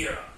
Yeah.